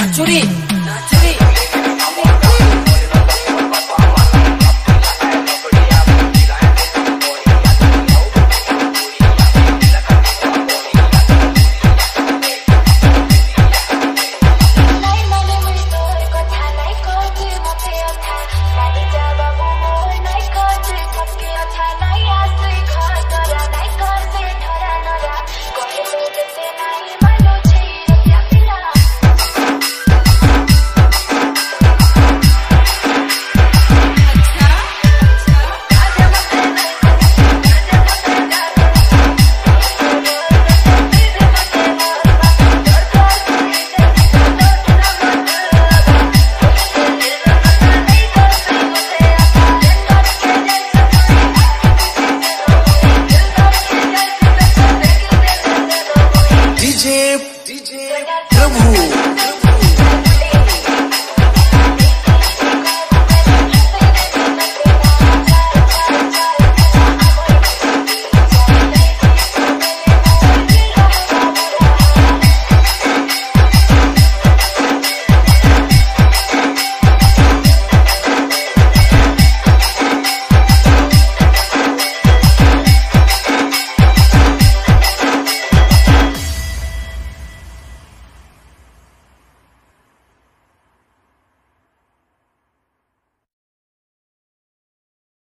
Not today. Not.